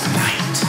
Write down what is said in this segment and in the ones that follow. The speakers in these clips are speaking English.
the night.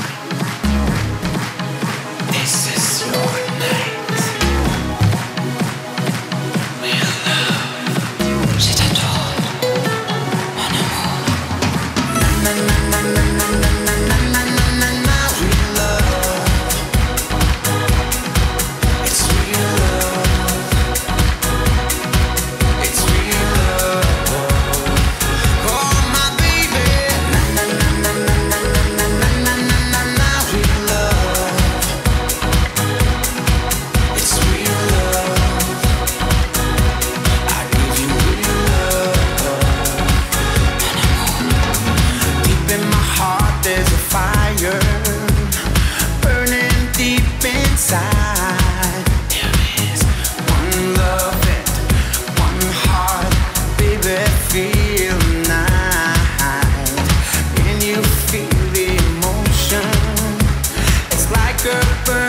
super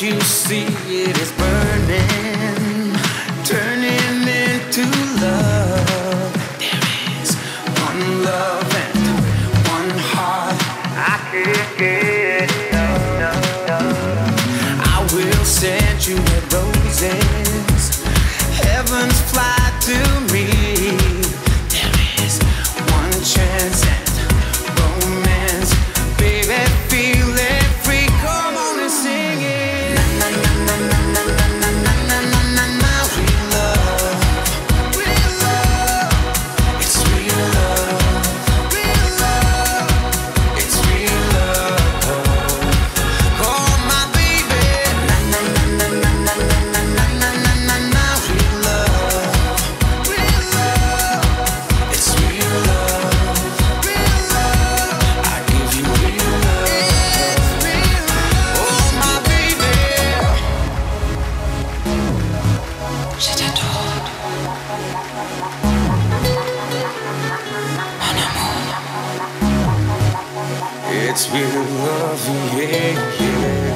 You see it is burning, turning into love? There is one love and one heart. I can't get enough. I will send you roses. Heaven's fly to me. It's been loving, yeah, yeah.